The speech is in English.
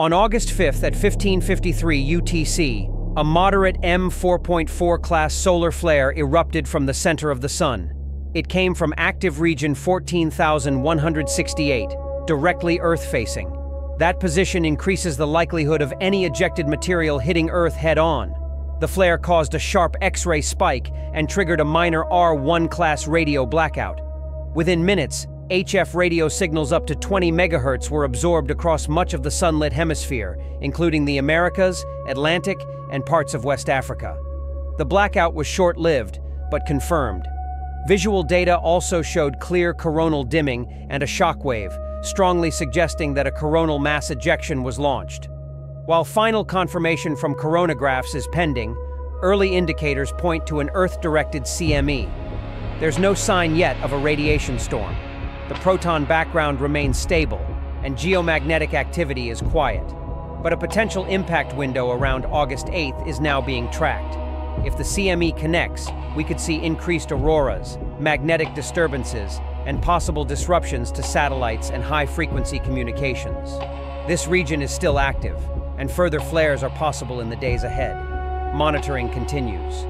On August 5th at 1553 UTC, a moderate M4.4 class solar flare erupted from the center of the Sun. It came from active region 14,168, directly Earth-facing. That position increases the likelihood of any ejected material hitting Earth head-on. The flare caused a sharp X-ray spike and triggered a minor R1 class radio blackout. Within minutes, HF radio signals up to 20 megahertz were absorbed across much of the sunlit hemisphere, including the Americas, Atlantic, and parts of West Africa. The blackout was short-lived, but confirmed. Visual data also showed clear coronal dimming and a shock wave, strongly suggesting that a coronal mass ejection was launched. While final confirmation from coronagraphs is pending, early indicators point to an Earth-directed CME. There's no sign yet of a radiation storm. The proton background remains stable, and geomagnetic activity is quiet. But a potential impact window around August 8th is now being tracked. If the CME connects, we could see increased auroras, magnetic disturbances, and possible disruptions to satellites and high-frequency communications. This region is still active, and further flares are possible in the days ahead. Monitoring continues.